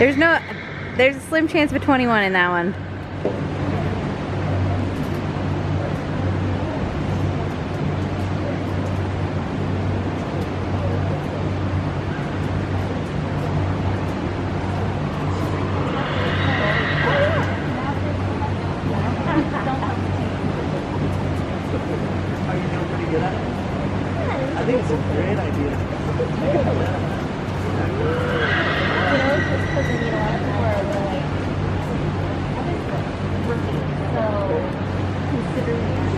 There's no, there's a slim chance of a 21 in that one. I think it's a great idea because I mean, a lot of people are like. Working. So, considering that.